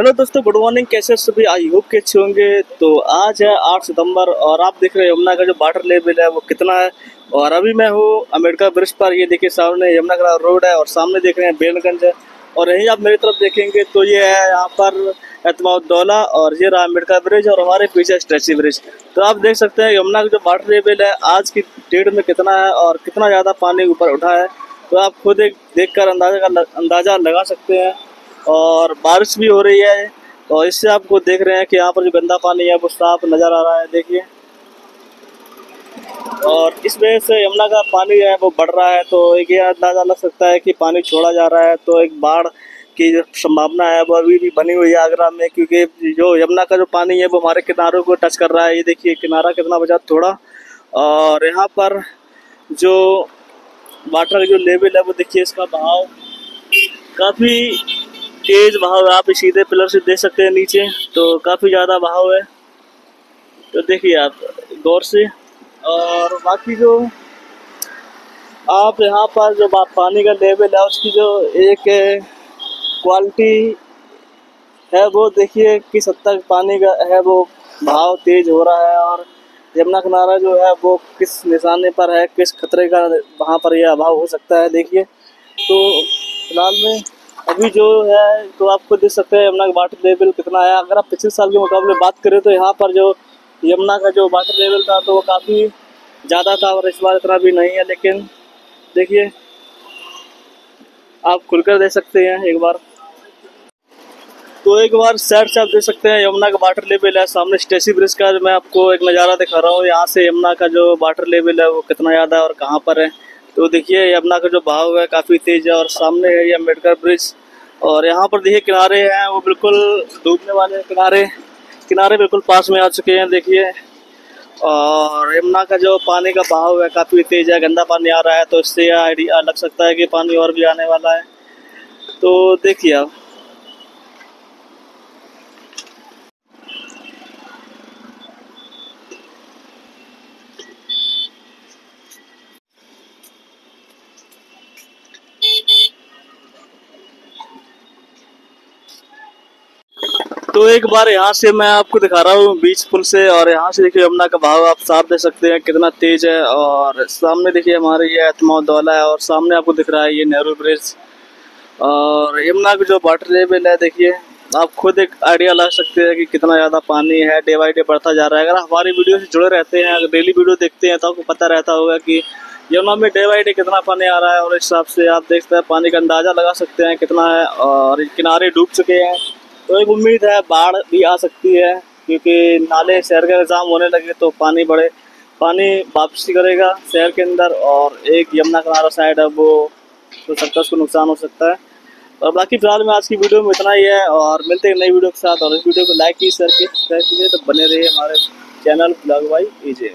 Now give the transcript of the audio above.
Hello दोस्तों? Good morning कैसे सभी? आई होप के अच्छे होंगे। तो आज है आठ सितंबर और आप देख रहे हैं यमुना का जो वाटर लेवल है, वो कितना है। और अभी मैं हूँ अंबेडकर ब्रिज पर। ये देखिए, सामने यमुना का रोड है और सामने देख रहे हैं बेलगंज है। और यहीं आप मेरी तरफ़ देखेंगे तो ये है यहाँ पर एतमाउद्दौला और ये रहा अंबेडकर ब्रिज और हमारे पीछे स्ट्रेची ब्रिज। तो आप देख सकते हैं यमुना का जो वाटर लेवल है, आज की डेट में कितना है और कितना ज़्यादा पानी ऊपर उठा है। तो आप खुद एक देख कर अंदाज़ा अंदाज़ा लगा सकते हैं। और बारिश भी हो रही है और इससे आपको देख रहे हैं कि यहाँ पर जो गंदा पानी है वो साफ़ नज़र आ रहा है, देखिए। और इस वजह से यमुना का पानी जो है वो बढ़ रहा है तो एक ये अंदाज़ा लग सकता है कि पानी छोड़ा जा रहा है तो एक बाढ़ की संभावना है वो अभी भी बनी हुई है आगरा में, क्योंकि जो यमुना का जो पानी है वो हमारे किनारों को टच कर रहा है। ये देखिए, किनारा कितना बचा थोड़ा। और यहाँ पर जो वाटर का जो लेवल है वो देखिए, इसका बहाव काफ़ी तेज बहाव है आप सीधे पिलर से देख सकते हैं नीचे तो काफ़ी ज़्यादा बहाव है। तो देखिए आप, गौर से। और बाकी जो आप यहाँ पर जो पानी का लेवल है, उसकी जो एक क्वालिटी है, वो देखिए किस हद तक पानी का है, वो भाव तेज हो रहा है। और यमुना किनारा जो है, वो किस निशाने पर है, किस खतरे का, वहाँ पर यह अभाव हो सकता है, देखिए। तो फ़िलहाल में अभी जो है तो आपको देख सकते हैं, यमुना का वाटर लेवल कितना है। अगर आप पिछले साल के मुकाबले बात करें तो यहाँ पर जो यमुना का जो वाटर लेवल था तो वो काफ़ी ज़्यादा था और इस बार इतना भी नहीं है, लेकिन देखिए, आप खुलकर देख सकते हैं एक बार। तो एक बार साइड से आप देख सकते हैं, यमुना का वाटर लेवल है, सामने स्टेसी ब्रिज का मैं आपको एक नज़ारा दिखा रहा हूँ। यहाँ से यमुना का जो वाटर लेवल है, वो कितना ज़्यादा है और कहाँ पर है। तो देखिए यमुना का जो बहाव है काफ़ी तेज़ है और सामने है ये अंबेडकर ब्रिज। और यहाँ पर देखिए किनारे हैं, वो बिल्कुल डूबने वाले किनारे। किनारे बिल्कुल पास में आ चुके हैं, देखिए। और यमुना का जो पानी का बहाव है काफ़ी तेज़ है, गंदा पानी आ रहा है तो इससे यह आइडिया लग सकता है कि पानी और भी आने वाला है। तो देखिए आप तो एक बार यहाँ से मैं आपको दिखा रहा हूँ बीच पुल से और यहाँ से देखिए यमुना का भाव आप साफ़ देख सकते हैं कितना तेज है और सामने देखिए हमारे ये एतमौदौला है और सामने आपको दिख रहा है ये नेहरू ब्रिज और यमुना का जो वाटर लेवल है देखिए, आप खुद एक आइडिया ला सकते हैं कि कितना ज़्यादा पानी है, डे बाई डे बढ़ता जा रहा है। अगर हमारी वीडियो से जुड़े रहते हैं, अगर डेली वीडियो देखते हैं तो आपको पता रहता होगा कि यमुना में डे बाई डे कितना पानी आ रहा है और इस हिसाब से आप देखते हैं, पानी का अंदाज़ा लगा सकते हैं कितना है और किनारे डूब चुके हैं। तो एक उम्मीद है बाढ़ भी आ सकती है, क्योंकि नाले शहर का निज़ाम होने लगे तो पानी बढ़े पानी वापसी करेगा शहर के अंदर और एक यमुना किनारा साइड है, वो तो सकता उसको नुकसान हो सकता है। और बाकी फ़िलहाल में आज की वीडियो में इतना ही है और मिलते हैं नई वीडियो के साथ और इस वीडियो को लाइक कीजिए शेयर कीजिए तो बने रहिए हमारे चैनल ब्लॉग वाई ईजे